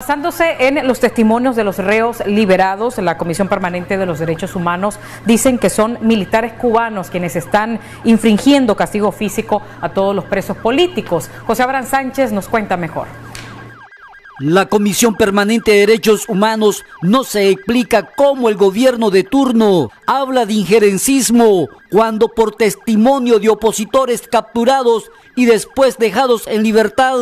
Basándose en los testimonios de los reos liberados, la Comisión Permanente de los Derechos Humanos dicen que son militares cubanos quienes están infringiendo castigo físico a todos los presos políticos. José Abraham Sánchez nos cuenta mejor. La Comisión Permanente de Derechos Humanos no se explica cómo el gobierno de turno habla de injerencismo cuando por testimonio de opositores capturados y después dejados en libertad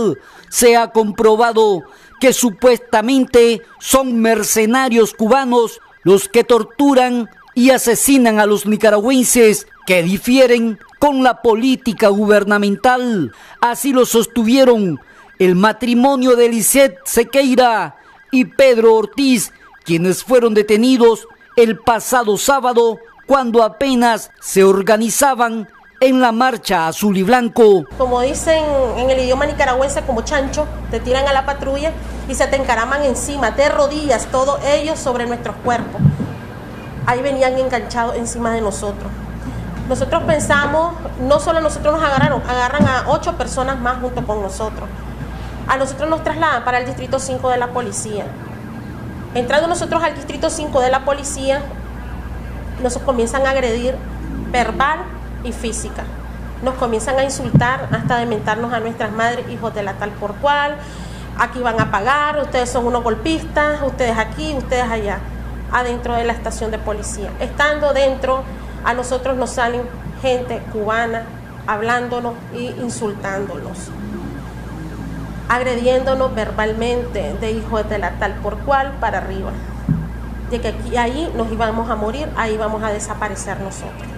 se ha comprobado que supuestamente son mercenarios cubanos los que torturan y asesinan a los nicaragüenses que difieren con la política gubernamental. Así lo sostuvieron el matrimonio de Lisette Sequeira y Pedro Ortiz, quienes fueron detenidos el pasado sábado cuando apenas se organizaban en la marcha azul y blanco. Como dicen en el idioma nicaragüense como chancho, te tiran a la patrulla y se te encaraman encima, de rodillas, todos ellos sobre nuestros cuerpos. Ahí venían enganchados encima de nosotros. Nosotros pensamos, no solo nosotros nos agarraron, agarran a ocho personas más junto con nosotros. A nosotros nos trasladan para el distrito 5 de la policía. Entrando nosotros al distrito 5 de la policía, nos comienzan a agredir verbal y física. Nos comienzan a insultar hasta de mentarnos a nuestras madres, hijos de la tal por cual. Aquí van a pagar, ustedes son unos golpistas, ustedes aquí, ustedes allá, adentro de la estación de policía. Estando dentro, a nosotros nos salen gente cubana hablándonos e insultándonos, agrediéndonos verbalmente de hijos de la tal por cual para arriba. De que aquí, ahí nos íbamos a morir, ahí vamos a desaparecer nosotros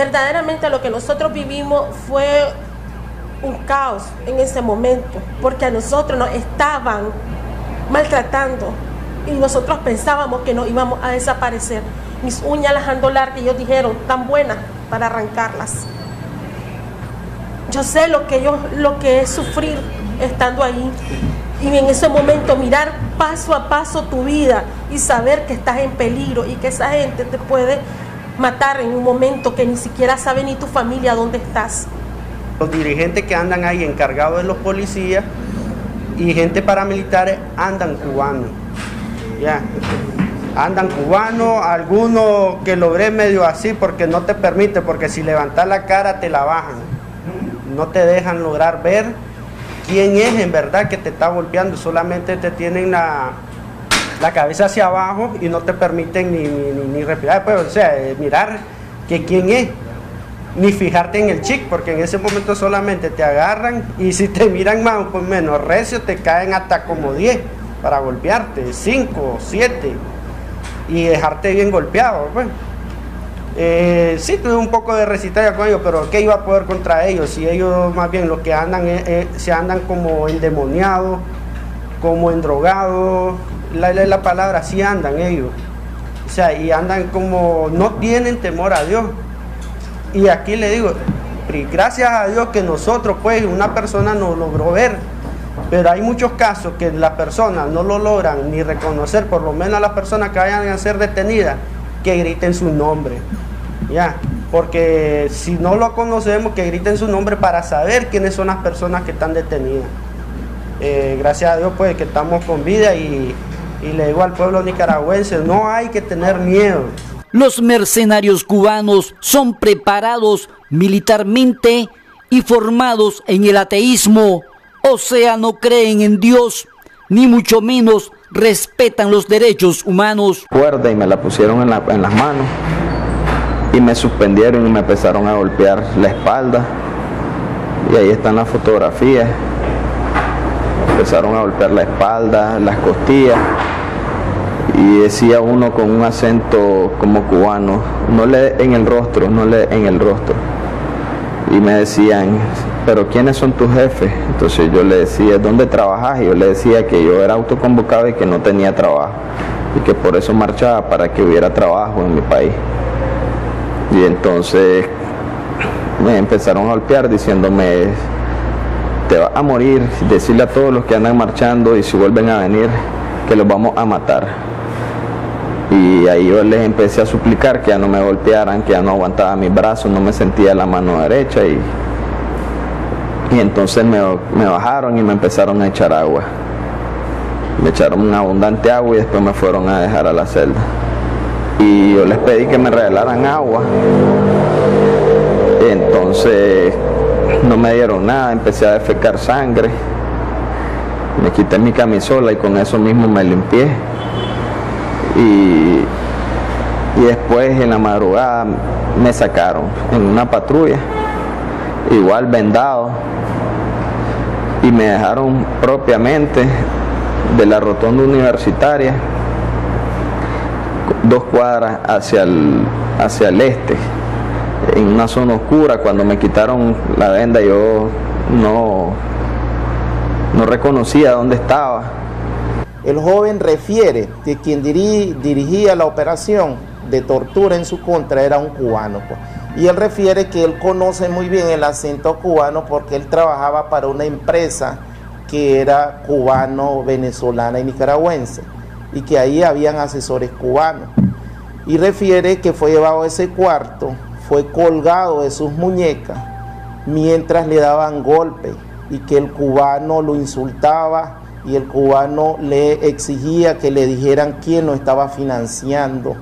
verdaderamente lo que nosotros vivimos fue un caos en ese momento, porque a nosotros nos estaban maltratando y nosotros pensábamos que nos íbamos a desaparecer. Mis uñas las ando que ellos dijeron, tan buenas para arrancarlas. Yo sé lo que, lo que es sufrir estando ahí y en ese momento mirar paso a paso tu vida y saber que estás en peligro y que esa gente te puede matar en un momento que ni siquiera sabe ni tu familia dónde estás. Los dirigentes que andan ahí encargados de los policías y gente paramilitares andan cubanos. Ya. Andan cubanos, algunos que logré medio así porque no te permite, porque si levantas la cara te la bajan. No te dejan lograr ver quién es en verdad que te está golpeando, solamente te tienen la, la cabeza hacia abajo y no te permiten ni, ni, respirar, pues, o sea, eh, mirar que quién es, ni fijarte en el chic, porque en ese momento solamente te agarran y si te miran más o menos recio, te caen hasta como 10 para golpearte, 5, 7 y dejarte bien golpeado, pues. Eh, sí, tuve un poco de resistencia con ellos, pero ¿qué iba a poder contra ellos? Si ellos más bien lo que andan se andan como endemoniados, como endrogados, la, la palabra, así andan ellos. O sea, y andan como, no tienen temor a Dios. Y aquí le digo, gracias a Dios que nosotros, pues, una persona nos logró ver. Pero hay muchos casos que las personas no lo logran ni reconocer, por lo menos a las personas que vayan a ser detenidas, que griten su nombre. Ya, porque si no lo conocemos, que griten su nombre para saber quiénes son las personas que están detenidas. Eh, gracias a Dios, pues, que estamos con vida y y le digo al pueblo nicaragüense, no hay que tener miedo. Los mercenarios cubanos son preparados militarmente y formados en el ateísmo, o sea, no creen en Dios, ni mucho menos respetan los derechos humanos. Cuerda y me la pusieron en, en las manos y me suspendieron y me empezaron a golpear la espalda. Y ahí están las fotografías empezaron a golpear la espalda, las costillas y decía uno con un acento como cubano, no le en el rostro, no le en el rostro. Y me decían, pero ¿quiénes son tus jefes? Entonces yo le decía, ¿dónde trabajas? Y yo le decía que yo era autoconvocado y que no tenía trabajo y que por eso marchaba para que hubiera trabajo en mi país. Y entonces me empezaron a golpear diciéndome, te vas a morir, decirle a todos los que andan marchando y si vuelven a venir que los vamos a matar. Y ahí yo les empecé a suplicar que ya no me golpearan, que ya no aguantaba mis brazos, no me sentía la mano derecha y, y entonces me, me bajaron y me empezaron a echar agua. Me echaron un abundante agua y después me fueron a dejar a la celda. Y yo les pedí que me regalaran agua. Entonces no me dieron nada, empecé a defecar sangre. Me quité mi camisola y con eso mismo me limpié. Y, y después en la madrugada me sacaron en una patrulla, igual vendado, y me dejaron propiamente de la rotonda universitaria dos cuadras hacia el, hacia el este, en una zona oscura. Cuando me quitaron la venda yo no, no reconocía dónde estaba. El joven refiere que quien dirigía la operación de tortura en su contra era un cubano. Pues. Y él refiere que él conoce muy bien el acento cubano porque él trabajaba para una empresa que era cubano, venezolana y nicaragüense, y que ahí habían asesores cubanos. Y refiere que fue llevado a ese cuarto, fue colgado de sus muñecas mientras le daban golpes y que el cubano lo insultaba y el cubano le exigía que le dijeran quién lo estaba financiando,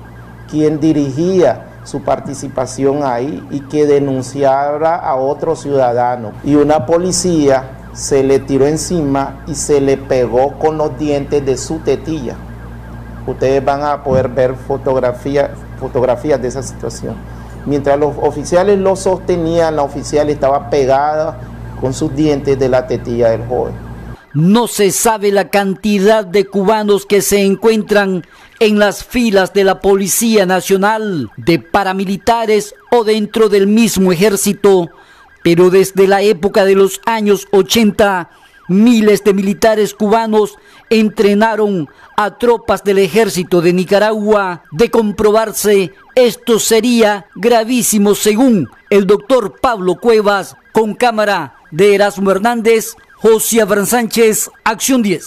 quién dirigía su participación ahí y que denunciara a otro ciudadano. Y una policía se le tiró encima y se le pegó con los dientes de su tetilla. Ustedes van a poder ver fotografías, fotografías de esa situación. Mientras los oficiales lo sostenían, la oficial estaba pegada con sus dientes de la tetilla del joven. No se sabe la cantidad de cubanos que se encuentran en las filas de la Policía Nacional, de paramilitares o dentro del mismo ejército pero desde la época de los años 80, miles de militares cubanos entrenaron a tropas del ejército de Nicaragua. De comprobarse, esto sería gravísimo según el doctor Pablo Cuevas, con cámara de Erasmo Hernández, José Abraham Sánchez, Acción 10.